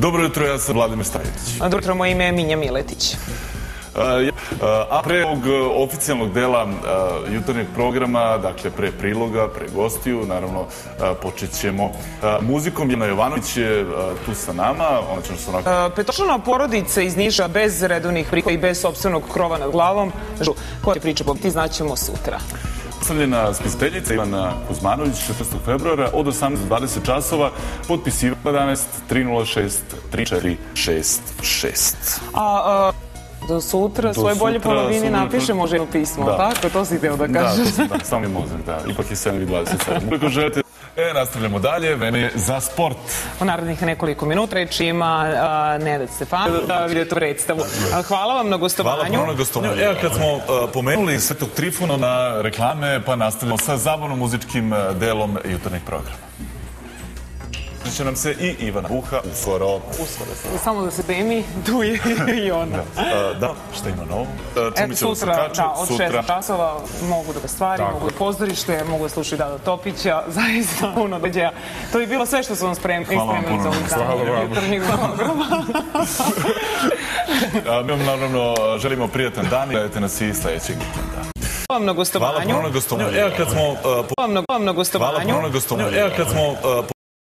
Dobro jutro, ja sam Vladimir Stajetić. Dobro jutro, moje ime je Minja Miletić. A pre ovog oficijalnog dela jutarnjeg programa, dakle pre priloga, pre gostiju, naravno počet ćemo muzikom. Jena Jovanović je tu sa nama, ona će nas onako... Petočlana porodica iz Niša bez redovnih prihoda i bez sobstvenog krova nad glavom, koja će priča pobiti, znaćemo sutra. Predstavljena spisateljica Ivana Kuzmanović 16. februara od 18 do 20 časova potpisiva 11 306 3466. A, a do sutra Do svoje bolje sutra, polovini sutra- napiše jedno pismo, Da. tako? To si hteo da Da, kažeš. to sam, da, samo je mozak, da. Ipak je 7 i 27. Ukoliko želite, e, nastavljamo dalje, je za sport. U narednih nekoliko minuta reč ima a, Nenad Stefan da vidite predstavu. A, hvala vam na gostovanju. Hvala puno na gostovanju. Evo, kad smo uh, pomenuli Svetog Trifuna na reklame, pa nastavljamo sa zabavno-muzičkim uh, delom jutarnjeg programa. Će nam se i Ivana Buha uskoro. Uskoro. Samo da se temi, tu je i ona. Uh, da, šta ima novo? Uh, Eto, čumit ćemo sutra, se kače, da, od sutra. 6 časova mogu da ga stvari, Tako. mogu i pozorište, mogu da slušaju Dada Topića, zaista puno dođeja. To je bilo sve što su vam spremili Hvala vam puno. Hvala vam. A, mi vam naravno želimo prijatan dan i gledajte nas i sledećeg vikenda. Hvala vam na Hvala gostovanju. puno na gostovanju. Evo kad smo Hvala vam na, hvala na Hvala gostovanju. puno na gostovanju. Evo kad smo